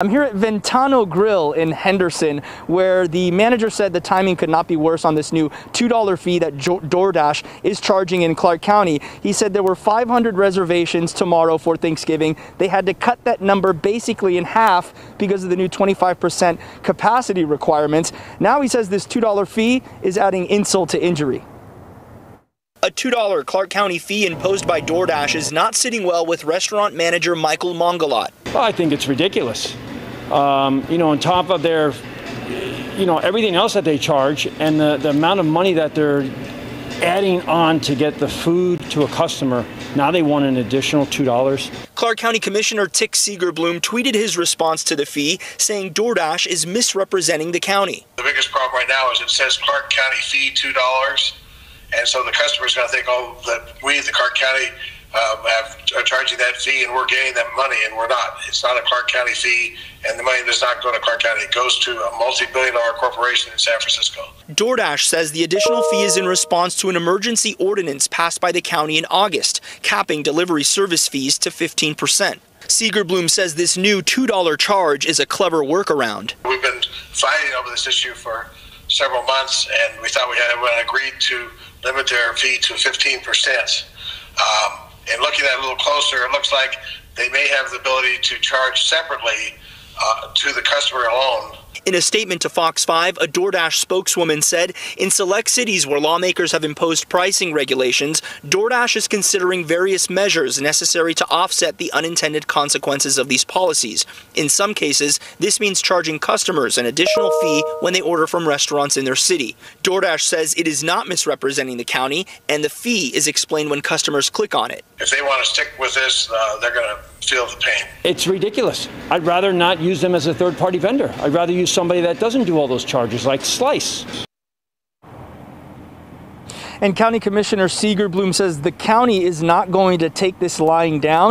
I'm here at Ventano Grill in Henderson, where the manager said the timing could not be worse on this new $2 fee that DoorDash is charging in Clark County. He said there were 500 reservations tomorrow for Thanksgiving. They had to cut that number basically in half because of the new 25% capacity requirements. Now he says this $2 fee is adding insult to injury. A $2 Clark County fee imposed by DoorDash is not sitting well with restaurant manager Michael Mongalot. Well, I think it's ridiculous. Um, you know, on top of their, you know, everything else that they charge and the, the amount of money that they're adding on to get the food to a customer. Now they want an additional $2. Clark County Commissioner Tick Segerblom tweeted his response to the fee, saying DoorDash is misrepresenting the county. The biggest problem right now is it says Clark County fee $2. And so the customer is going to think, oh, that we, the Clark County, um, have, are charging that fee and we're getting that money, and we're not. It's not a Clark County fee, and the money does not go to Clark County. It goes to a multi billion dollar corporation in San Francisco. DoorDash says the additional fee is in response to an emergency ordinance passed by the county in August, capping delivery service fees to 15%. Segerblom says this new $2 charge is a clever workaround. We've been fighting over this issue for several months, and we thought we had everyone agreed to limit their fee to 15%. Um, and looking at it a little closer, it looks like they may have the ability to charge separately uh, to the customer alone in a statement to Fox 5, a DoorDash spokeswoman said in select cities where lawmakers have imposed pricing regulations, DoorDash is considering various measures necessary to offset the unintended consequences of these policies. In some cases, this means charging customers an additional fee when they order from restaurants in their city. DoorDash says it is not misrepresenting the county, and the fee is explained when customers click on it. If they want to stick with this, uh, they're going to feel the pain. It's ridiculous. I'd rather not use them as a third party vendor. I'd rather use somebody that doesn't do all those charges, like Slice. And County Commissioner Segerblom says the county is not going to take this lying down.